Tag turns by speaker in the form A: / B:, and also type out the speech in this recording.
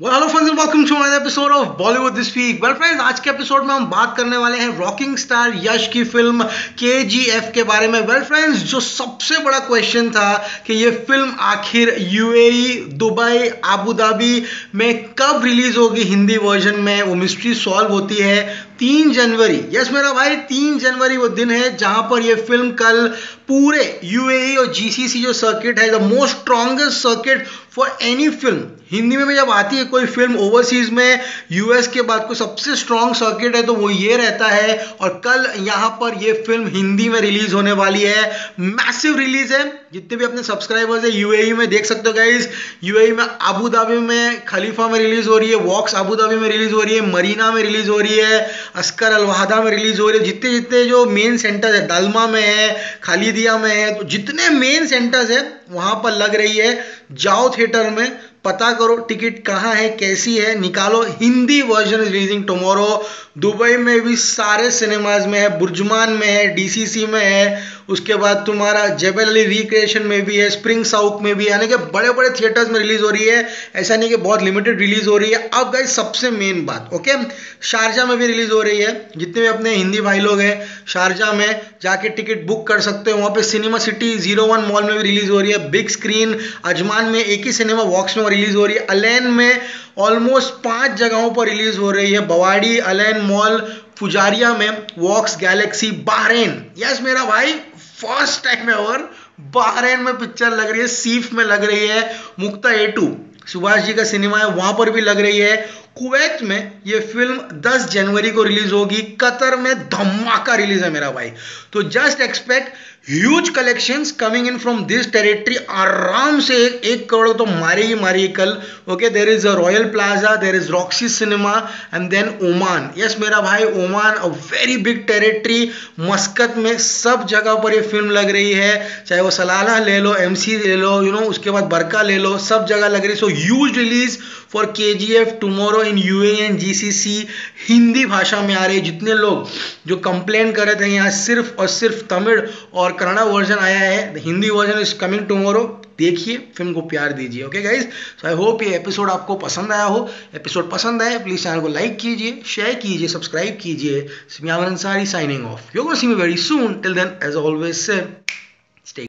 A: Well, hello friends and welcome to another episode of Bollywood this week. Well friends, आज के episode में हम बात करने वाले हैं रॉकिंग स्टार यश की फ़िल्म के जी एफ़ के बारे में वेल फ्रेंड्स जो सबसे बड़ा क्वेश्चन था कि ये फ़िल्म आखिर यूएई दुबई आबू धाबी में कब रिलीज़ होगी हिंदी वर्जन में वो मिस्ट्री सॉल्व होती है तीन जनवरी यस मेरा भाई, तीन जनवरी वो दिन है जहाँ पर ये फ़िल्म कल पूरे यूएई और जीसीसी जो सर्किट है the most strongest circuit for any film Hindi में जब आती है कोई फ़िल्म ओवरसीज में यूएस के बाद कोई सबसे स्ट्रॉन्ग सर्किट है तो वो ये रहता है और कल यहाँ पर ये फ़िल्म हिंदी में रिलीज़ होने वाली है। मैसिव रिलीज़ है। जितने भी अपने सब्सक्राइबर्स है यूएई में देख सकते हो गाइज़ यूएई में आबू धाबी में खलीफा में रिलीज़ हो रही है वॉक्स आबू धाबी में रिलीज़ हो रही है मरीना में रिलीज़ हो रही है अस्कर अलवादा में रिलीज़ हो रही है। जितने जितने जो मेन सेंटर्स है, दालमा में है, खालिदिया में है तो जितने मेन सेंटर्स है, वहाँ पर लग रही है, जाओ थिएटर में, पता करो टिकट कहाँ है, कैसी है, निकालो Hindi version releasing tomorrow Dubai में भी सारे सिनेमाज में है, बुर्जमान में है डीसीसी में है उसके बाद तुम्हारा जेबल अली रिक्रिएशन में भी है स्प्रिंग साउथ में भी यानी कि बड़े बड़े थिएटर्स में रिलीज़ हो रही है। ऐसा नहीं कि बहुत लिमिटेड रिलीज़ हो रही है। अब गई सबसे मेन बात ओके शारजा में भी रिलीज़ हो रही है। जितने भी अपने हिंदी भाई लोग हैं, शारजा में जाके टिकट बुक कर सकते हो। वहाँ पे cinema city zero one mall में भी रिलीज़ हो रही है। बिग स्क्रीन अजमान में एक ही सिनेमा वॉक्स में रिलीज़ हो रही है। अलेन में ऑलमोस्ट पाँच जगहों पर रिलीज़ हो रही है। बवाड़ी अलेन मॉल पुजारिया में वॉक्स गैलेक्सी बाहरेन यस मेरा भाई। फ़र्स्ट टाइम एवर बहरेन में पिक्चर लग रही है, सीफ में लग रही है, मुक्ता ए टू सुभाष जी का सिनेमा है, वहाँ पर भी लग रही है। कुवैत में ये फ़िल्म 10 जनवरी को रिलीज़ होगी, कतर में धमाका रिलीज़ है मेरा भाई। तो just expect huge collections coming in from this territory आराम से एक एक करोड़ तो मारेगी मारेगी कल। Okay there is a Royal Plaza there is Roxy Cinema and then Oman yes मेरा भाई Oman a very big territory Muscat में सब जगह पर ये फ़िल्म लग रही है। चाहे वो सलाला ले लो एमसी ले लो यू you नो know, उसके बाद बरका ले लो सब जगह लग रही है। सो huge release for K G F tomorrow in U A N G C C Hindi भाषा में आ रही है जितने लोग जो कंप्लेन कर रहे थे यहाँ सिर्फ़ और सिर्फ़ तमिल और कन्नड़ा वर्जन आया है Hindi version is coming tomorrow देखिए, फ़िल्म को प्यार दीजिए okay guys so I hope ये एपिसोड आपको पसंद आया हो। एपिसोड पसंद आए प्लीज़ चैनल को लाइक कीजिए शेयर कीजिए सब्सक्राइब कीजिए। सिमियावन Ansari signing off you see me very soon till then as always से